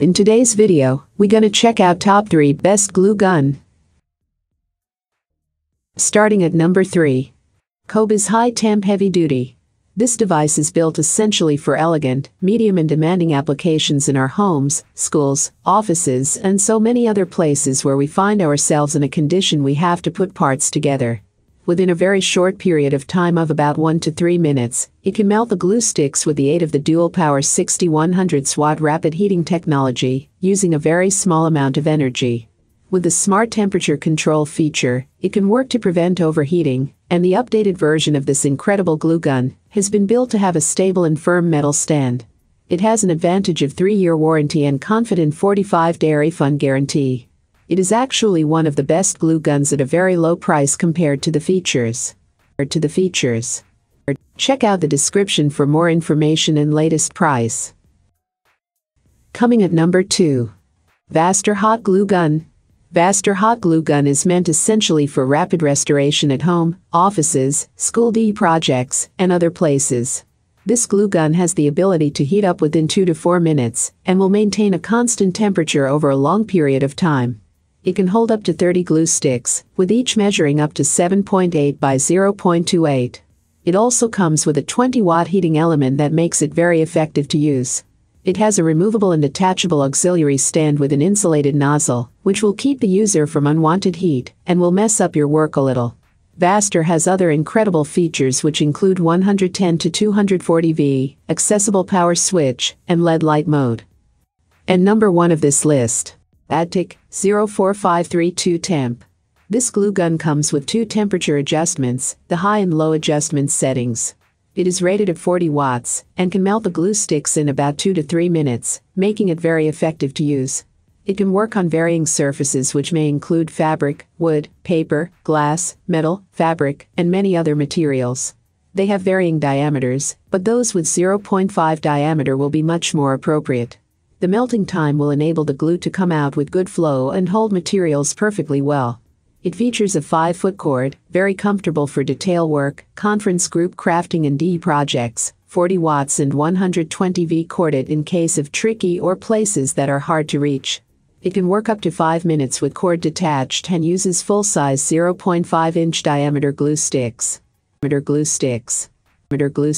In today's video, we're gonna check out top 3 best glue gun. Starting at number 3. Cobiz High Temp Heavy Duty. This device is built essentially for elegant, medium and demanding applications in our homes, schools, offices, and so many other places where we find ourselves in a condition we have to put parts together. Within a very short period of time of about 1 to 3 minutes, it can melt the glue sticks with the aid of the dual power 6100 watt rapid heating technology, using a very small amount of energy. With the smart temperature control feature, it can work to prevent overheating, and the updated version of this incredible glue gun has been built to have a stable and firm metal stand. It has an advantage of 3-year warranty and confident 45-day refund guarantee. It is actually one of the best glue guns at a very low price compared to the features. To the features. Check out the description for more information and latest price. Coming at number 2. Vastar Hot Glue Gun. Vastar Hot Glue Gun is meant essentially for rapid restoration at home, offices, school D projects, and other places. This glue gun has the ability to heat up within 2 to 4 minutes and will maintain a constant temperature over a long period of time. It can hold up to 30 glue sticks, with each measuring up to 7.8 by 0.28. It also comes with a 20 watt heating element that makes it very effective to use. It has a removable and detachable auxiliary stand with an insulated nozzle, which will keep the user from unwanted heat and will mess up your work a little. Vastar has other incredible features which include 110 to 240 V, accessible power switch, and LED light mode. And number one of this list. AdTech 04532 temp. This glue gun comes with two temperature adjustments, the high and low adjustment settings. It is rated at 40 watts and can melt the glue sticks in about 2 to 3 minutes, making it very effective to use. It can work on varying surfaces which may include fabric, wood, paper, glass, metal, fabric, and many other materials. They have varying diameters, but those with 0.5 diameter will be much more appropriate. The melting time will enable the glue to come out with good flow and hold materials perfectly well. It features a 5-foot cord, very comfortable for detail work, conference group crafting and D projects, 40 watts and 120 V corded in case of tricky or places that are hard to reach. It can work up to 5 minutes with cord detached and uses full-size 0.5 inch diameter glue sticks. Glue sticks. Glue.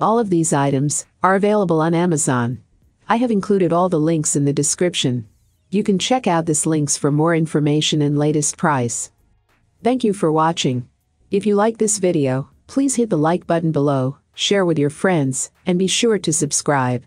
All of these items are available on Amazon. I have included all the links in the description. You can check out this links for more information and latest price. Thank you for watching. If you like this video, please hit the like button below, share with your friends, and be sure to subscribe.